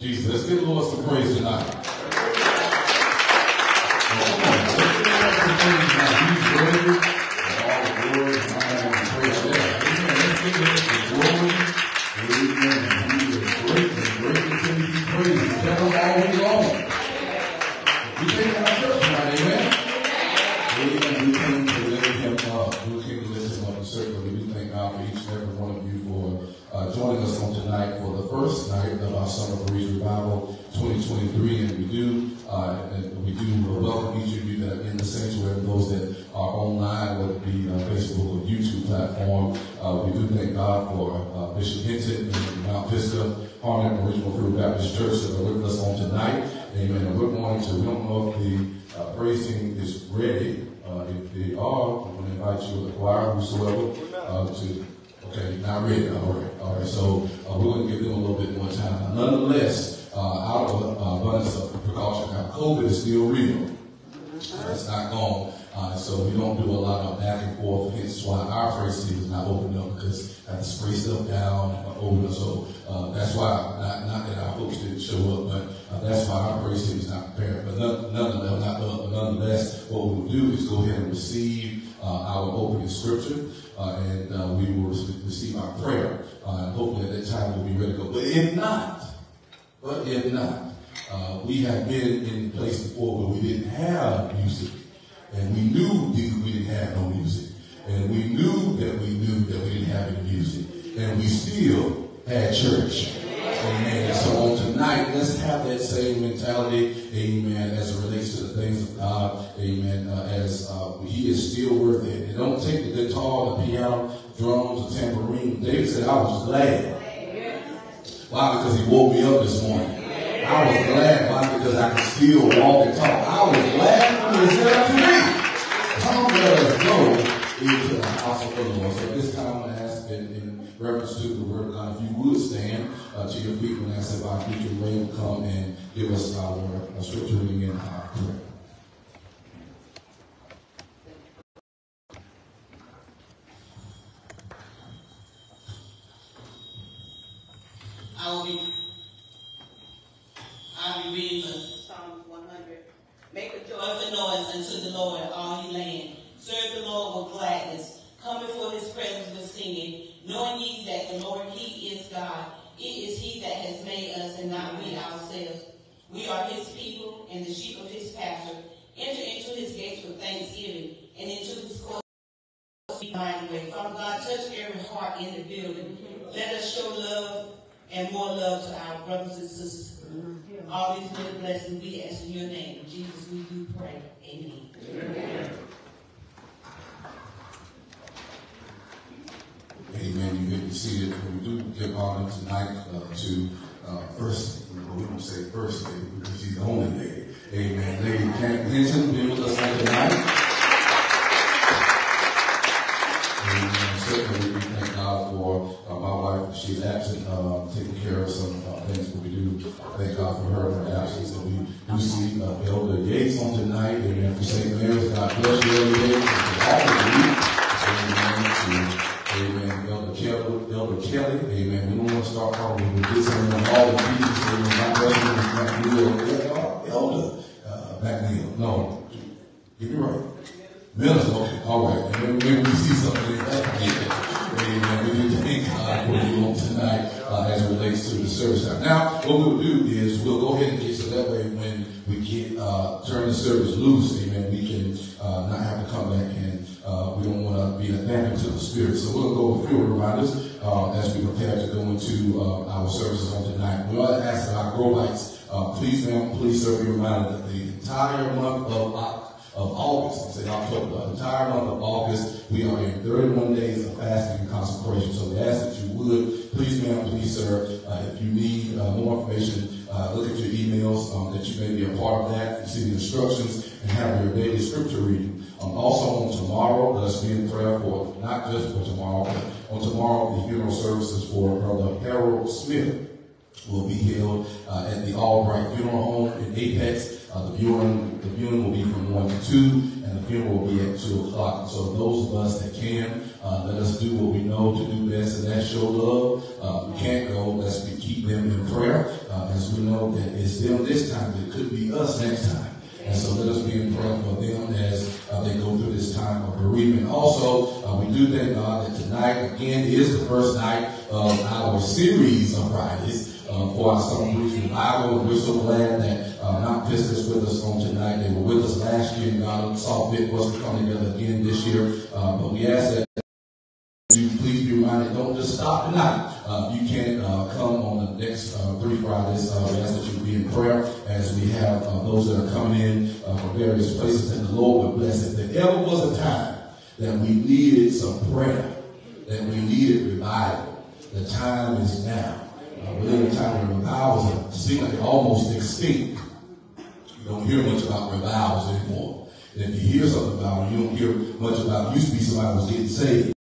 Jesus. Let's give the Lord some praise tonight. Ready. All right, all right. So uh, we're going to give them a little bit more time. Nonetheless, uh, out of uh, abundance of precaution, now COVID is still real. Uh, it's not gone. Uh, so we don't do a lot of back and forth. Hence why our praise team is not open up because I have to spray stuff down and open. So uh, that's why, not, not that our folks didn't show up, but uh, that's why our praise team is not prepared. But none, nonetheless, not, but nonetheless, what we will do is go ahead and receive uh, our opening scripture. Uh, and uh, we will receive our prayer. Uh, and hopefully at that time we'll be ready to go. But if not, but if not, we have been in a place before where we didn't have music, and we knew we didn't have no music, and we knew that we knew that we didn't have any music, and we still had church. Amen. So on tonight, let's have that same mentality, amen, as it relates to the things of God, amen, uh, as uh, He is still worth it. It don't take the guitar, the piano, drums, the tambourine. David said, I was glad. Why? Because He woke me up this morning. I was glad. Why? Because I could still walk and talk. I was glad when He said up to me. Come let us go into the house of the Lord. So this time I'm going to ask in, in reference to the word of God, if you would stand uh, to your people and I said our preacher Ray will come and give us our scripture reading and our prayer. Uh, look at your emails um, that you may be a part of that, see the instructions, and have your daily scripture reading. Um, also on tomorrow, let us be in prayer for, not just for tomorrow, but on tomorrow, the funeral services for Brother Harold Smith will be held uh, at the Albright Funeral Home in Apex. Uh, the viewing the viewing will be from one to two, and the funeral will be at two o'clock. So those of us that can, uh, let us do what we know to do best, and that's show love. Uh, we can't go. Let's be, keep them in prayer. uh, as we know that it's them this time, it could be us next time. And so let us be in prayer for them as uh, they go through this time of bereavement. Also, uh, we do thank God that tonight, again, is the first night of our series of Fridays uh, for our Summer Revival. And we're so glad that uh, Mount Pisgah is with us on tonight. They were with us last year, God saw fit for us to come together again this year. Uh, but we ask that you please be reminded, don't just stop tonight. Uh, you can uh, come on the next uh, three Fridays. Uh, we ask that you be in prayer as we have those that are coming in from various places, and the Lord would bless. If there ever was a time that we needed some prayer, that we needed revival, the time is now. Uh, we live in a time where revivals like almost extinct. Don't hear much about revivals anymore. And if you hear something about them, you don't hear much about. It used to be somebody was getting saved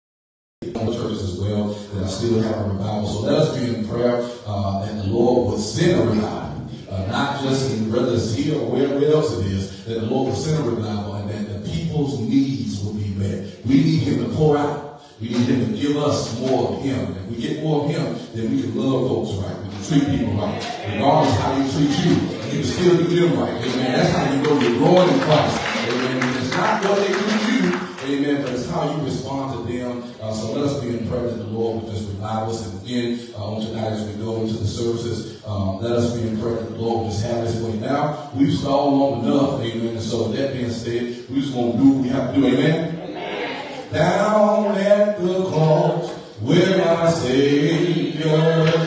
churches as well that I still have a revival. So let us be in prayer uh, that the Lord would send a revival, uh, not just in it's here or wherever else it is, that the Lord would send a revival and that the people's needs will be met. We need Him to pour out. We need Him to give us more of Him. If we get more of Him, then we can love folks right. We can treat people right. Regardless how they treat you, you still do them right. Amen. That's how you know you're growing in Christ. Amen. It's not what they do to you. Amen. But it's how you respond to them. Uh, so let us be in prayer that the Lord just revive us. And again, uh, on tonight as we go into the services, um, let us be in prayer that the Lord would just have his way. Now, we've stalled long enough. Amen. And so with that being said, we just want to do what we have to do. Amen. amen. Down at the cross where my Savior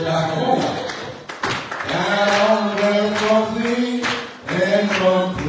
died. From and from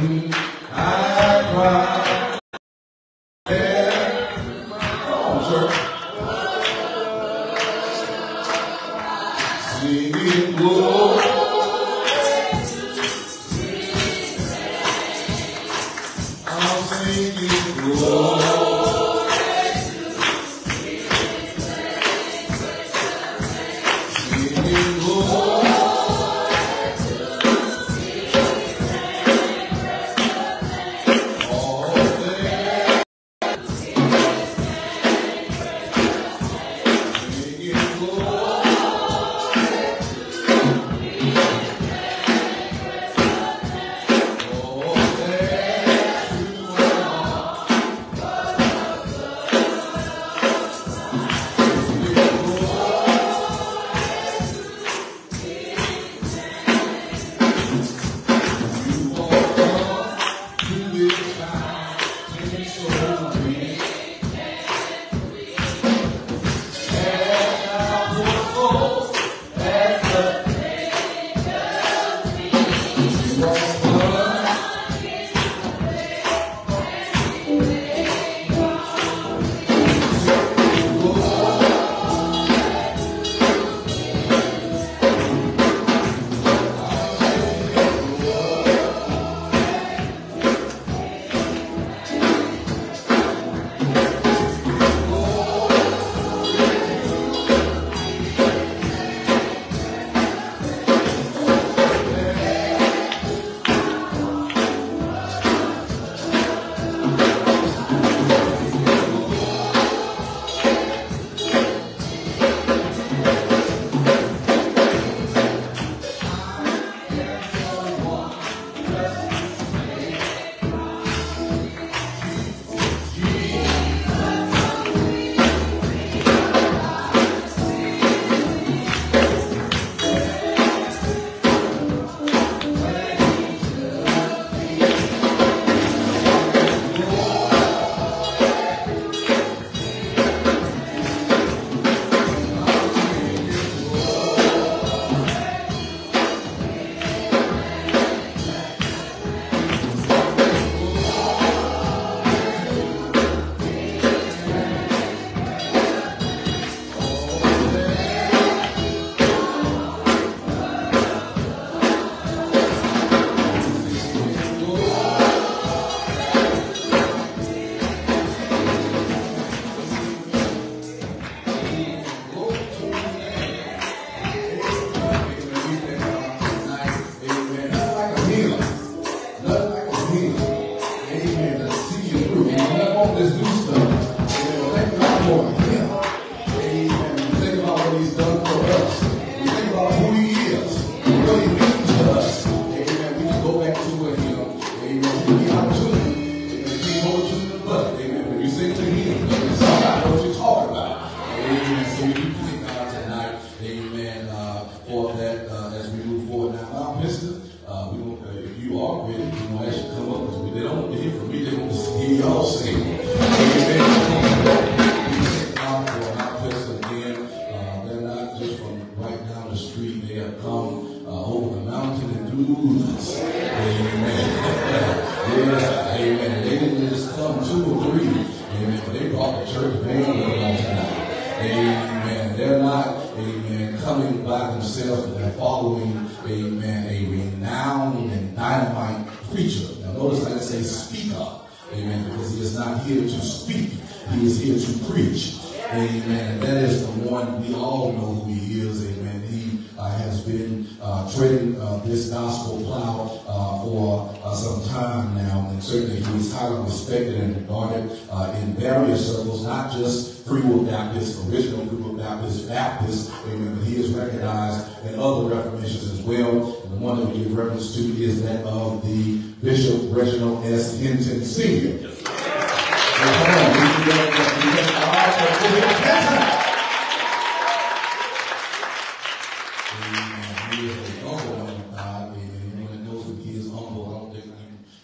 And the one that we give reference to is that of the Bishop Reginald S. Hinton Sr. Yes, so come on, we can get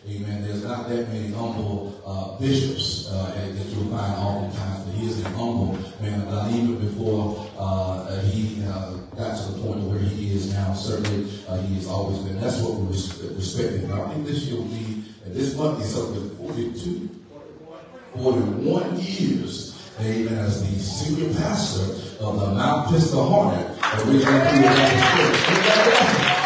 Amen. There's not that many humble uh, bishops uh, that you'll find oftentimes, but he is an humble man even before uh, he uh, got to the point where he is now. Certainly, uh, he has always been. That's what we're respecting. I think this year will be, this month is something 42, 41 years. Amen. As the senior pastor of the Mount Pisgah Hornet, originally here in the church.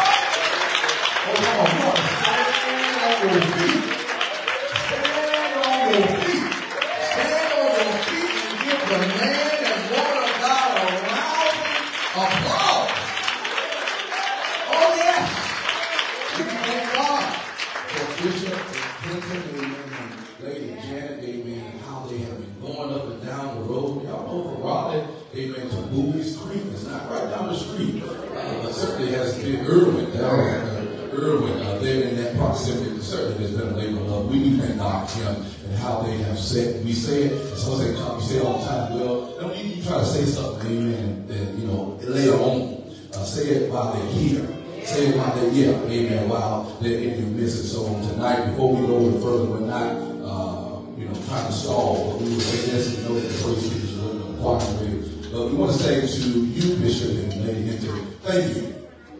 that in your midst. And so tonight, before we go any further, we're not, uh, you know, trying to stall, but we will make this and know that the praise teachers are going to it But we want to say to you, Bishop and Lady Hinton, thank you.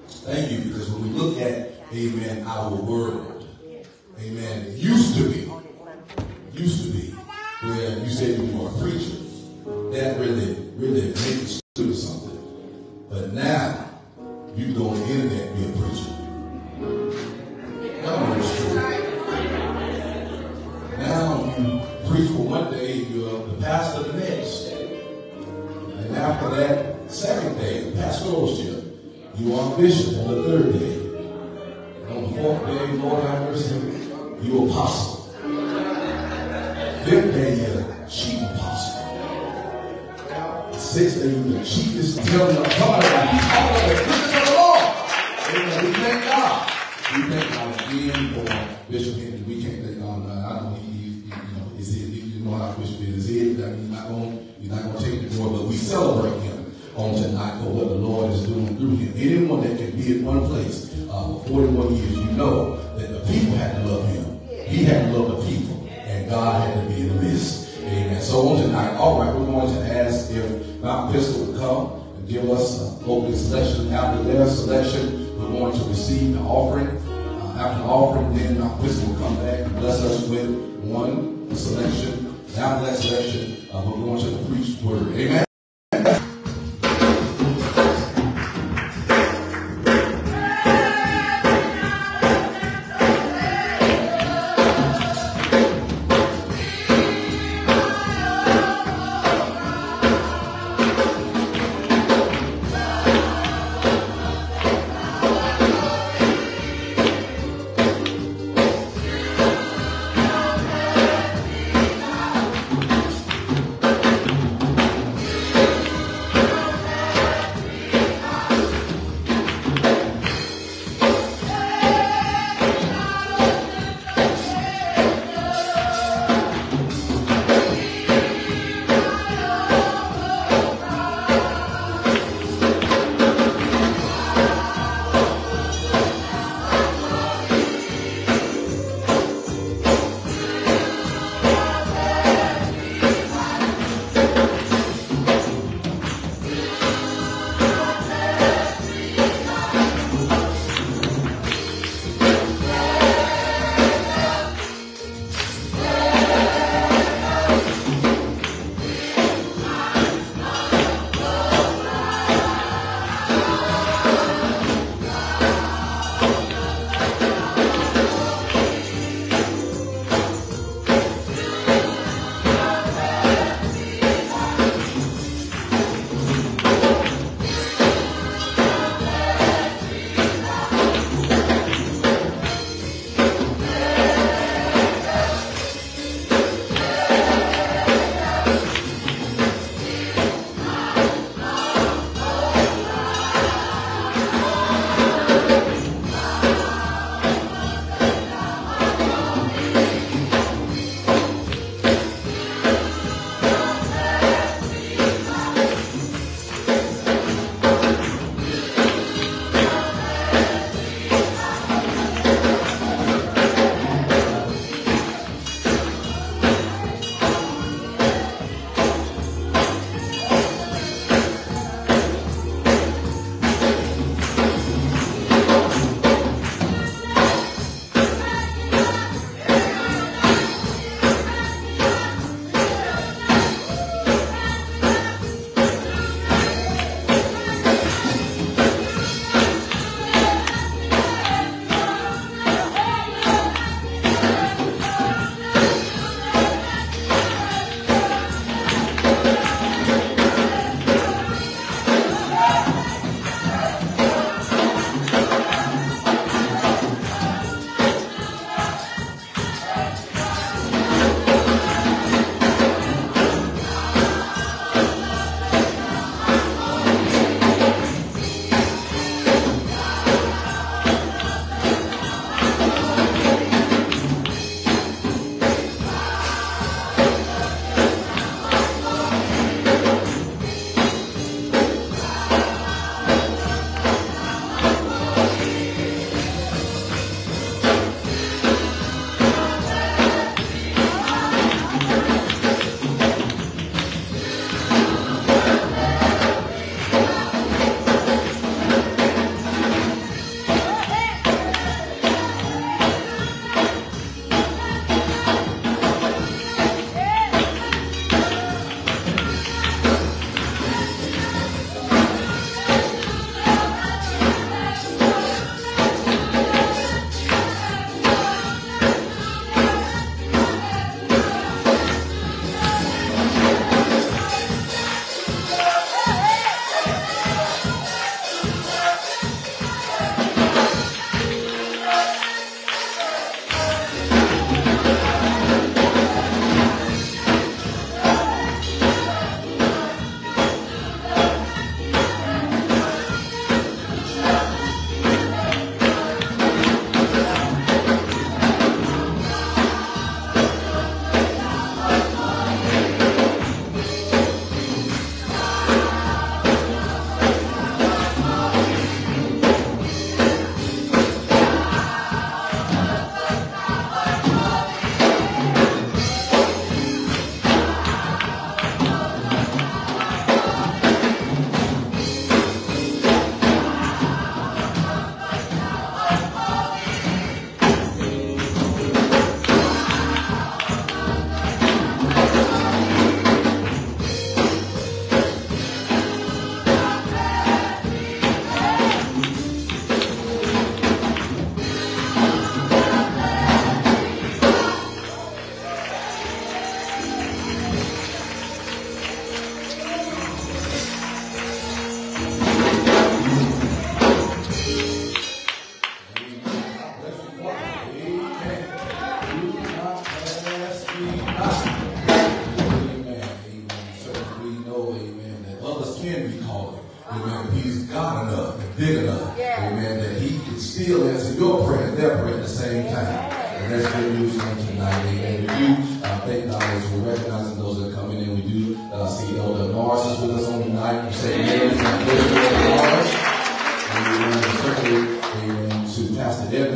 Thank you, because when we look at, amen, our world, amen, it used to be name, Lord, have mercy. You apostle.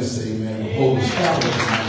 Say, Amen, the Holy tonight.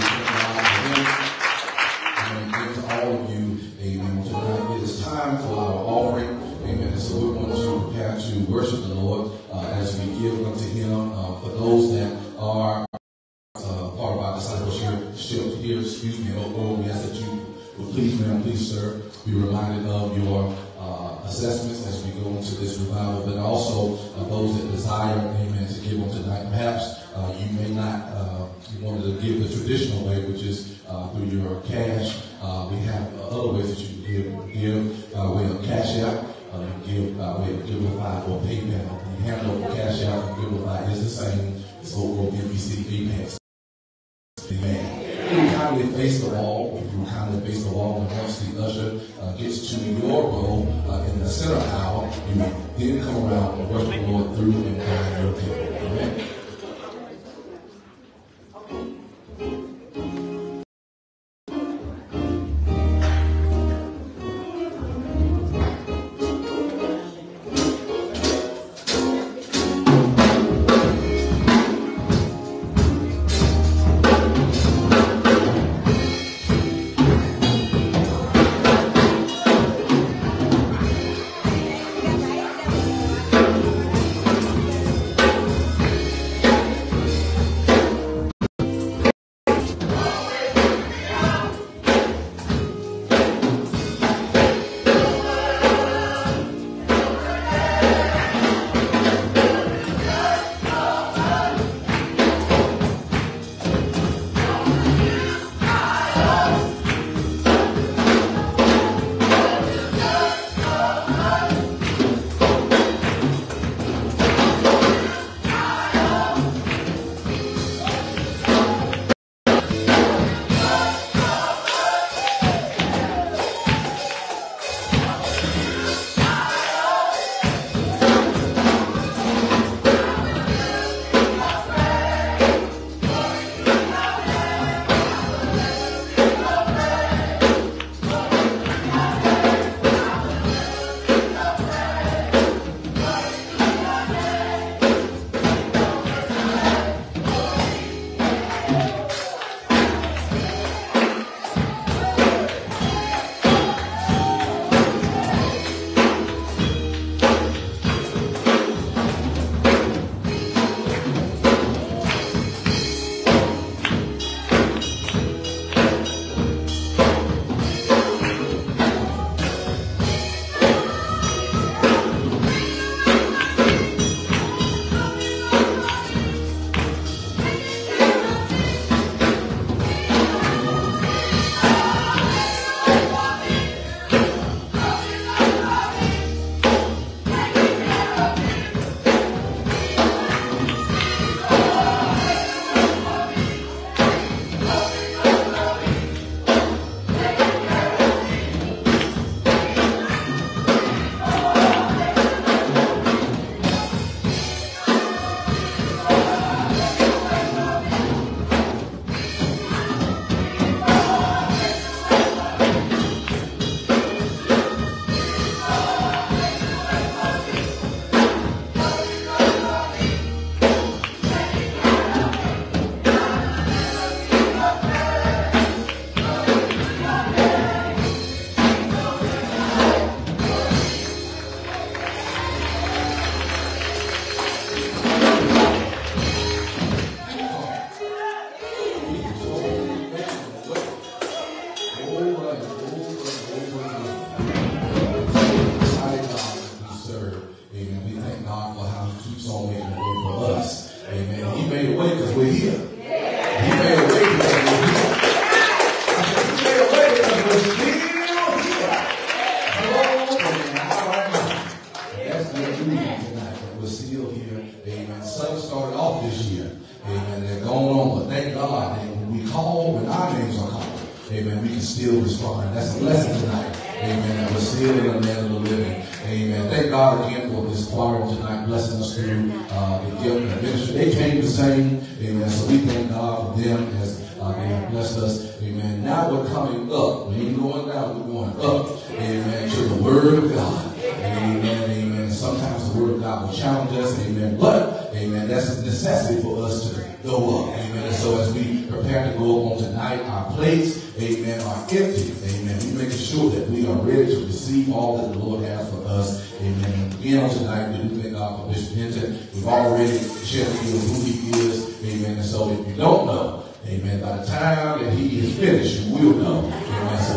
Amen. That go on, but thank God that when we call, when our names are called, amen, we can still respond. That's a lesson tonight. Amen. And we're still in the land of the living. Amen. Thank God again for this choir tonight, blessing us through uh, the gift and the ministry. They came to sing. Amen. So we thank God for them as uh, they have blessed us. Amen. Now we're coming up. We ain't going down. We're going up. Amen. To the Word of God. Amen. Amen. Sometimes the Word of God will challenge us. Amen. But, amen, that's a necessity for us to go up. Amen. And so as we prepare to go on tonight, our plates, amen, are empty. Amen. We making sure that we are ready to receive all that the Lord has for us. Amen. Again on tonight, we do thank God for Bishop Hinton. We've already shared with you who he is. Amen. And so if you don't know, amen, by the time that he is finished, you will know. Amen. So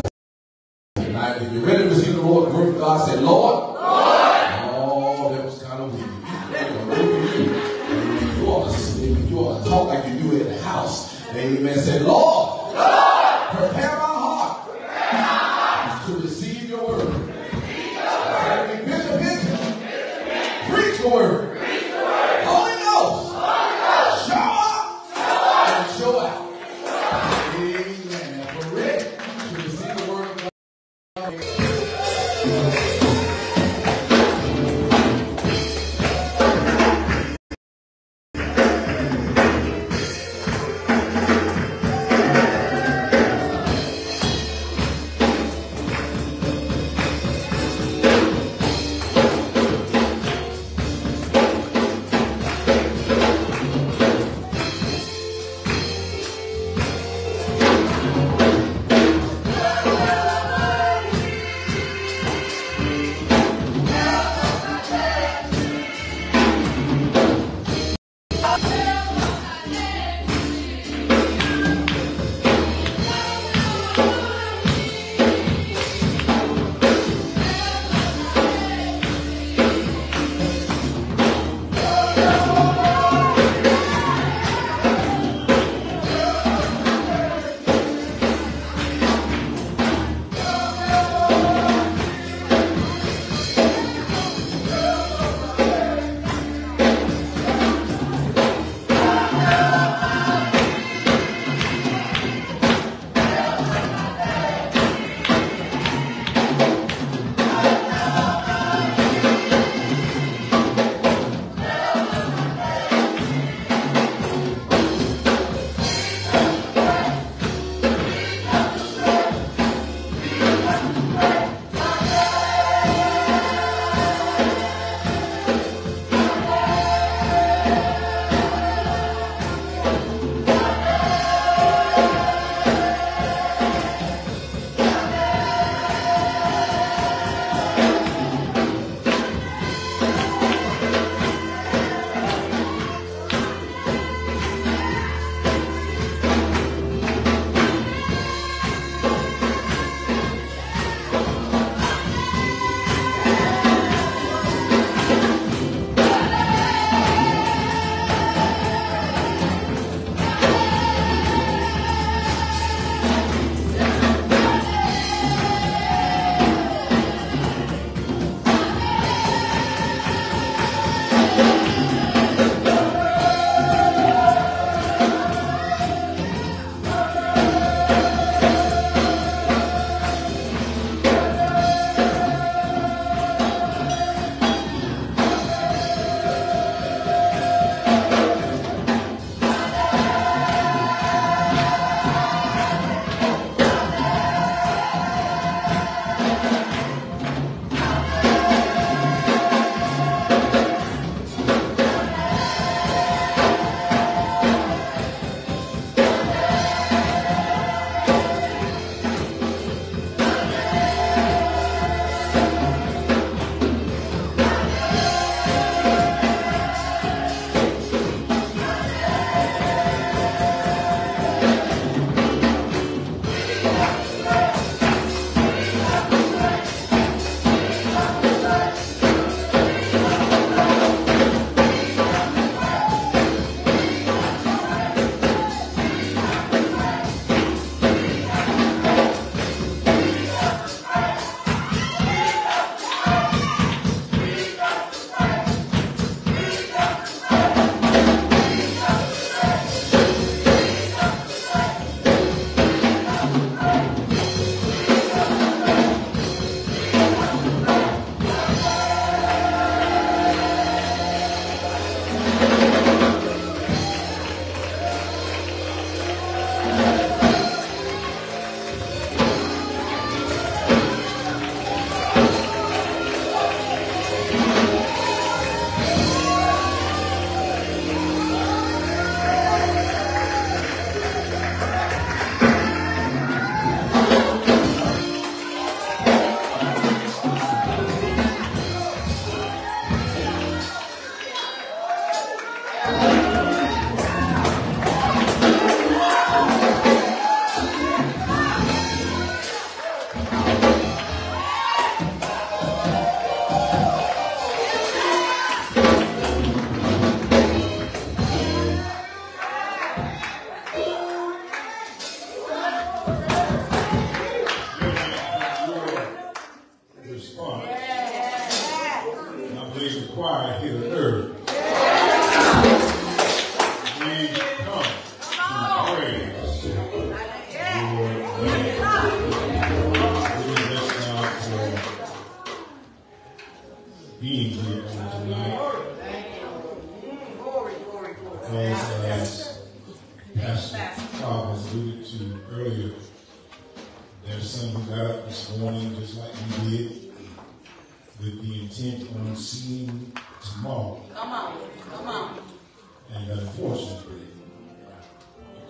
tonight, if you're ready to receive the Lord, the word of God say, Lord, house. Amen. Say,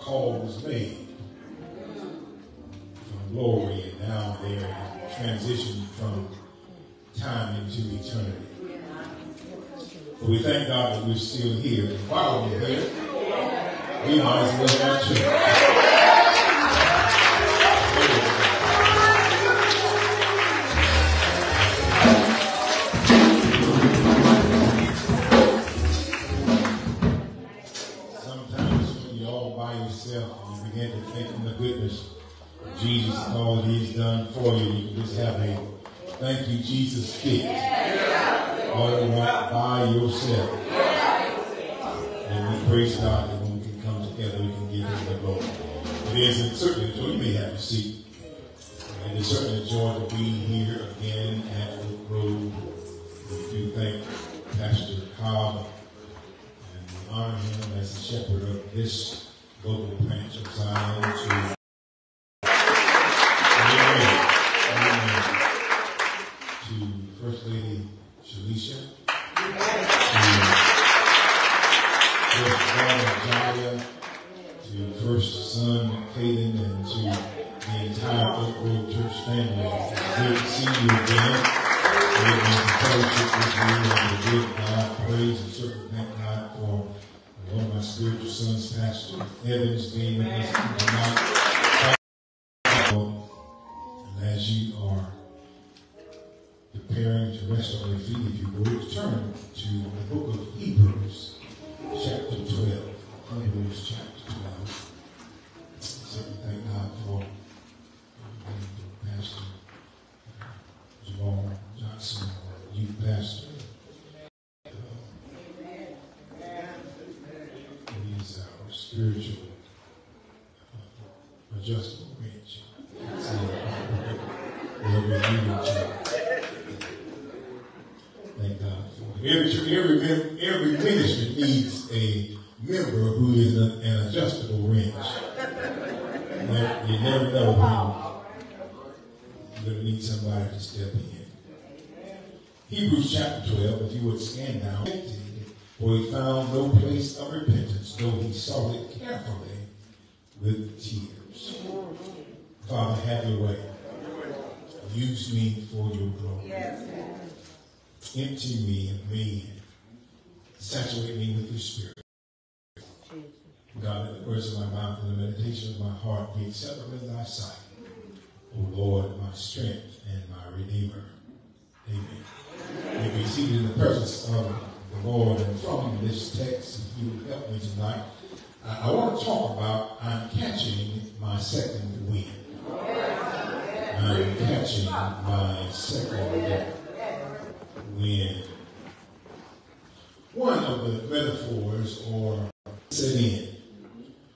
call was made from glory and now they're transitioned from time into eternity. But we thank God that we're still here. And while we're here, we might as well have church. Done for you, you can just have a thank you, Jesus fit. All right by yourself. And we praise God that when we can come together, we can give him the glory. It is a certain joy. You may have a seat. And it's certainly a joy to be here again at the Grove. We do thank Pastor Cobb and we honor him as the shepherd of this Every, every ministry needs a member who is an, an adjustable wrench. You never, you never know when you're going to need somebody to step in. Hebrews chapter 12, if you would scan down, for he found no place of repentance, though he sought it carefully with tears. Father, have your way. Use me for your glory. Empty me of me. Saturate me with your spirit. God, let the words of my mouth and the meditation of my heart be acceptable in thy sight. O Lord, my strength and my redeemer. Amen. You be seated in the presence of the Lord. And from this text, if you would help me tonight, I, I want to talk about I'm catching my second wind. I'm catching my second wind. One of the metaphors or set in.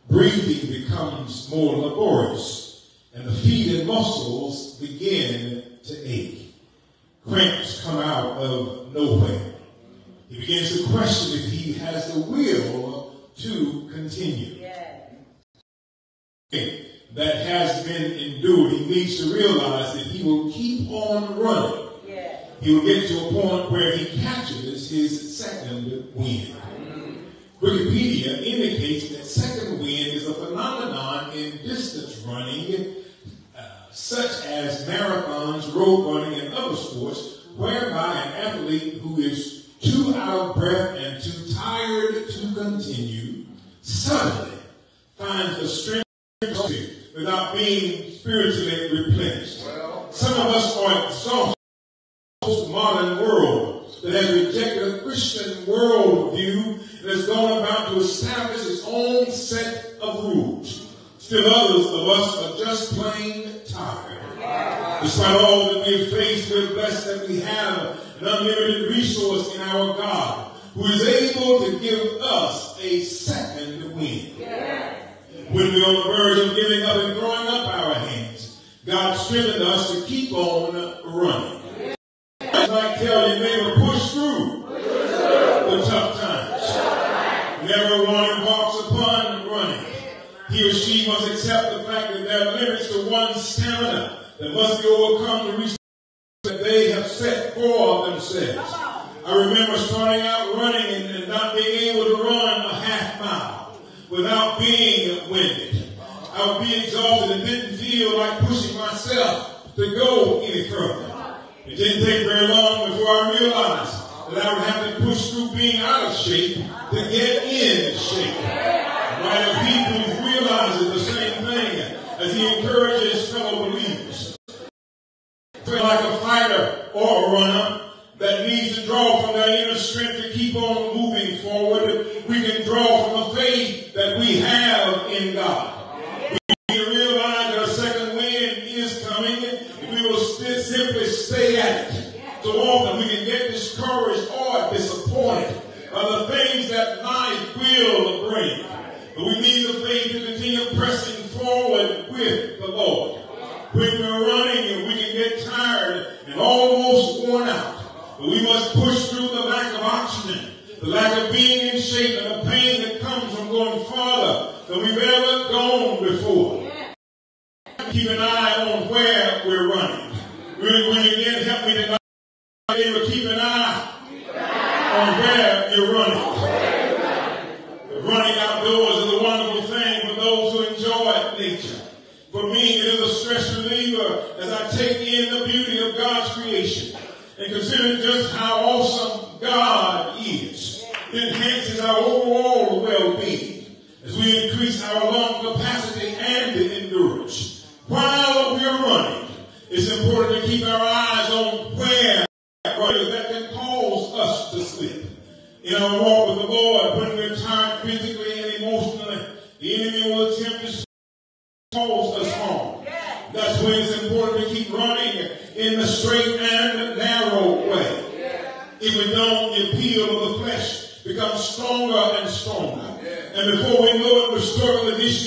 Breathing becomes more laborious, and the feet and muscles begin to ache. Cramps come out of nowhere. He begins to question if he has the will to continue. That has been endured. He needs to realize that he will keep on running. He will get to a point where he catches his second wind. Wikipedia indicates that second wind is a phenomenon in distance running, uh, such as marathons, road running, and other sports, whereby an athlete who is too out of breath and too tired to continue suddenly finds the strength without being spiritually replenished. Some of us are exhausted in the most modern world that has rejected a Christian worldview and has gone about to establish its own set of rules. Still others of us are just plain tired. Despite all that we faced, we're blessed that we have an unlimited resource in our God who is able to give us a second wind. When we're on the verge of giving up and throwing up our hands, God strengthened us to keep on running. I might tell neighbor, must accept the fact that there are limits to one's stamina that must be overcome to reach that they have set for themselves. I remember starting out running and, and not being able to run a half mile without being winded. I would be exhausted and didn't feel like pushing myself to go any further. It didn't take very long before I realized that I would have to push through being out of shape to get in shape. Right? People John the same thing as he encourages fellow believers. Like a fighter or a runner that needs to draw from that inner strength to keep on moving forward, we can draw from the faith that we have in God. disturbing the issue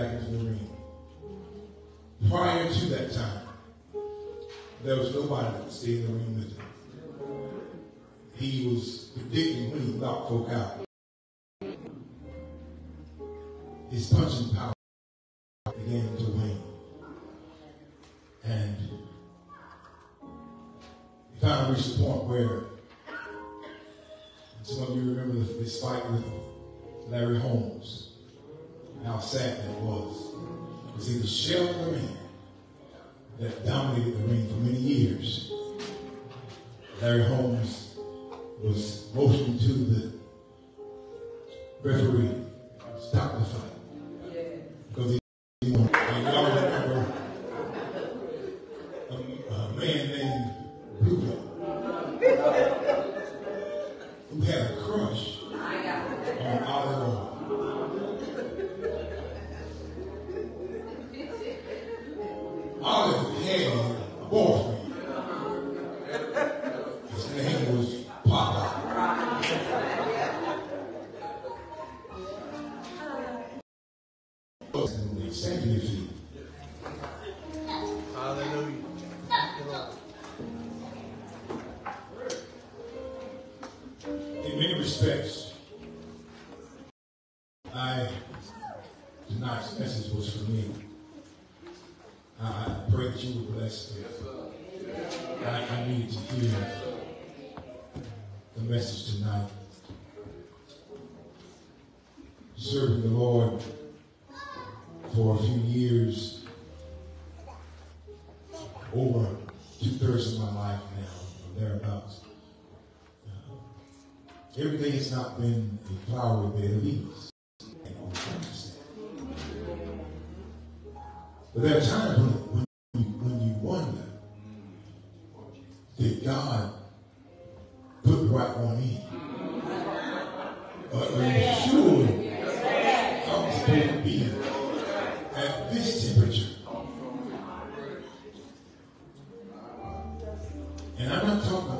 back into the ring. Prior to that time, there was nobody that could stay in the ring with him. He was predicting when he knocked folk out. His punching power began to wane. And he finally reached the point where some of you remember this fight with Larry Holmes sad that was. Because he was Shell the man that dominated the ring for many years. Larry Holmes was most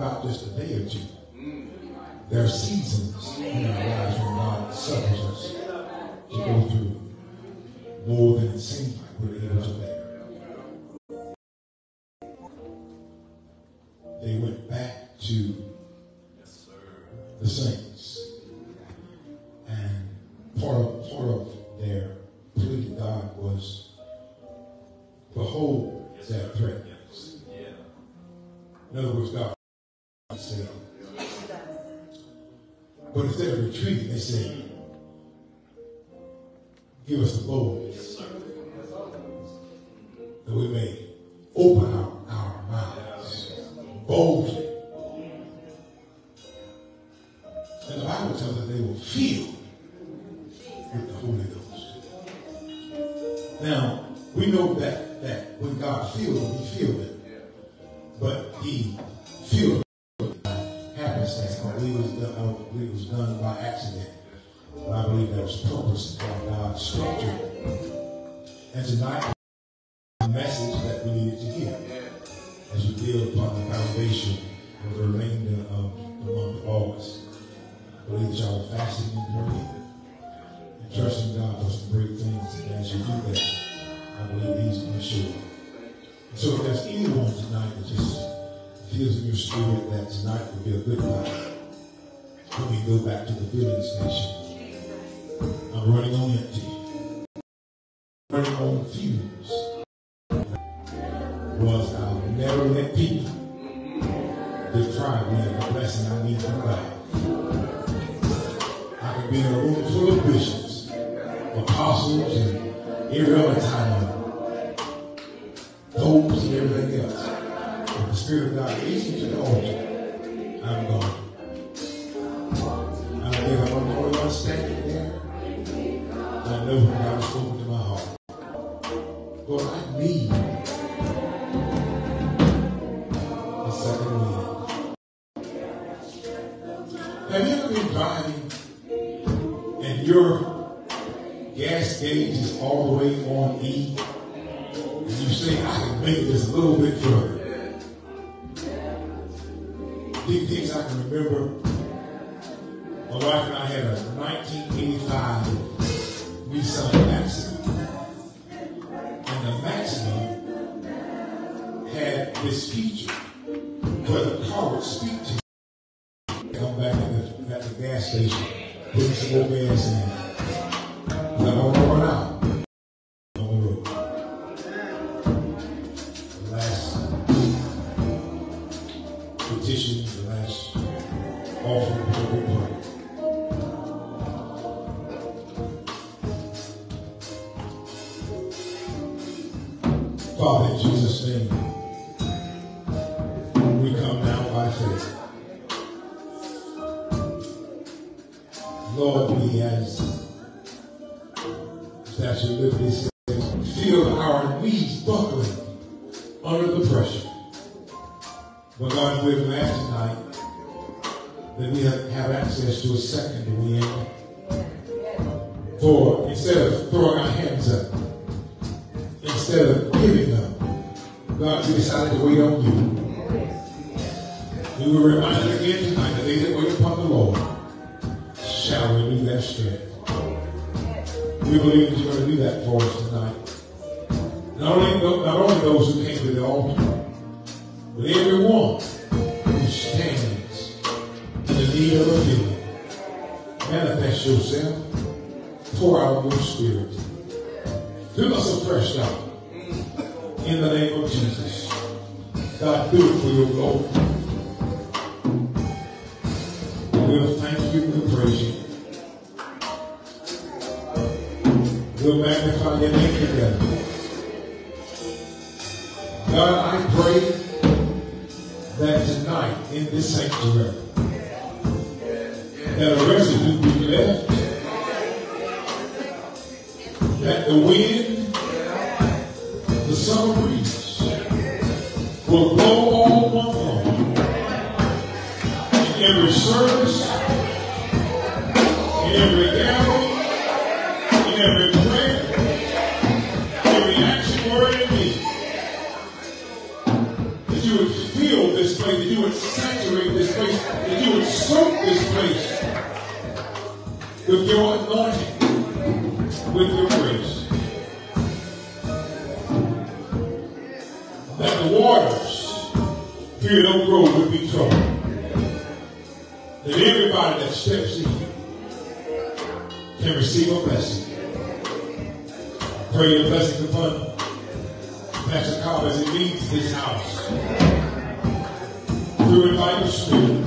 about this today or two. There are seasons in our lives when God suffers us to go through Lord, I need a second wind. Now, the enemy lying and your gas gauge is all the way on E, and you say, I can make this a little bit better. and make it better. God, I pray that tonight in this sanctuary, that a residue be left, that the wind, the summer breeze, will blow all one home in every service, in every anointing with your grace. That the waters here don't grow would be troubled. That everybody that steps in can receive a blessing. Pray your blessing upon Pastor Cobb as he leads this house. Through invite your spirit.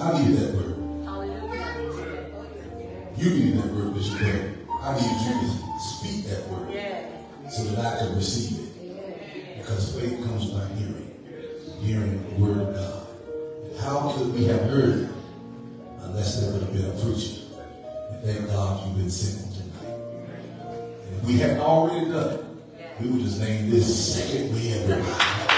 I need that word. You need that word, Bishop Dad. I need you to speak that word so that I can receive it. Because faith comes by hearing, hearing the word of God. And how could we have heard it unless there would have been a preacher? And thank God you've been sent tonight. And if we had already done it, we would just name this second wave revival.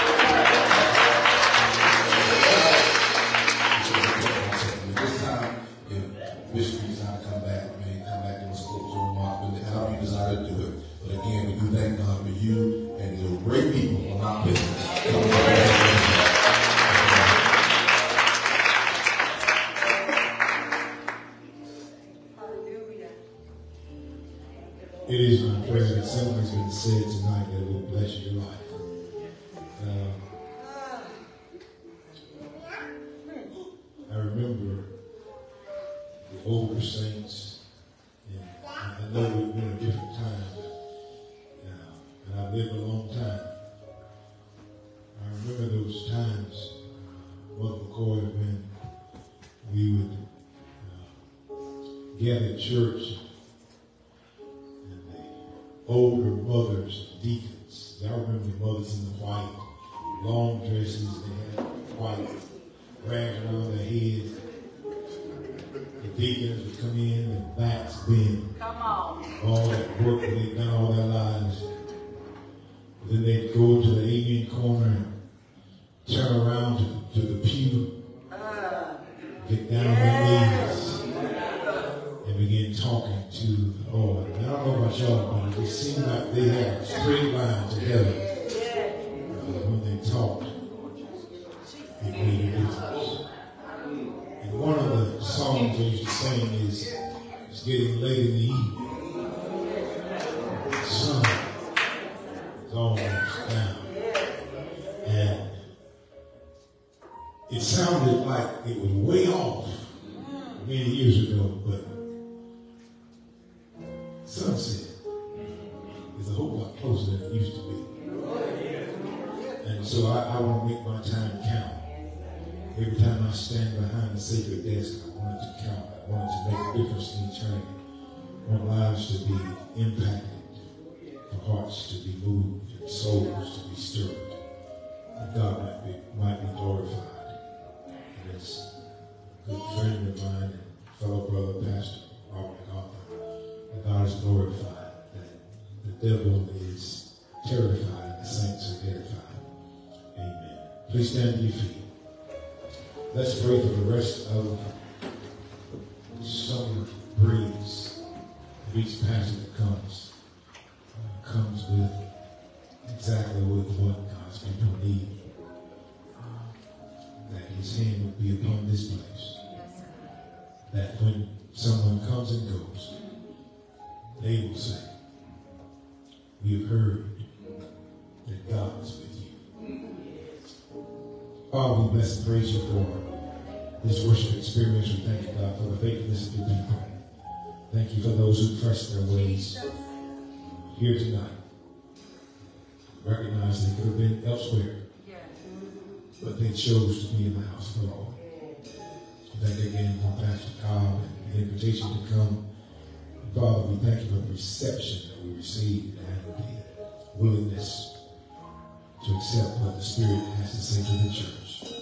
it sounded like it was way off many years ago, but sunset is a whole lot closer than it used to be. And so I, I want to make my time count. Every time I stand behind the sacred desk, I want it to count. I want it to make a difference in eternity. I want lives to be impacted, for hearts to be moved, and souls to be stirred. And God might be, might be glorified. fellow brother, Pastor Robert McArthur, that God is glorified, that the devil is terrified, and the saints are edified. Amen. Please stand to your feet. Let's pray for the rest of summer breeze of each pastor that comes. Uh, comes with exactly with what God's people need. Uh, that his hand would be upon this place that when someone comes and goes, they will say, We have heard that God is with you. Father, we bless and praise you for this worship experience. We thank you, God, for the faithfulness of your people. Thank you for those who trust their ways here tonight. Recognize they could have been elsewhere, but they chose to be in the house of the Lord. Thank you again for Pastor Cobb and the invitation to come. Father, we thank you for the reception that we received and the willingness to accept what the Spirit has to say to the church.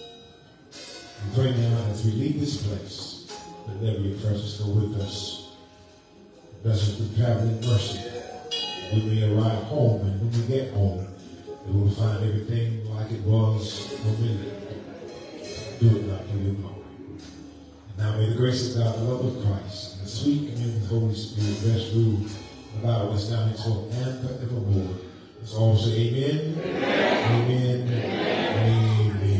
We pray now as we leave this place that never your presence go with us. Bless us with traveling mercy. We may arrive home, and when we get home, we will find everything like it was when we left. Do it, God, for your. And now may the grace of God, the love of Christ, and the sweet communion of the Holy Spirit rest, rule, about us now and forevermore. Let's all say amen. Amen. amen. amen.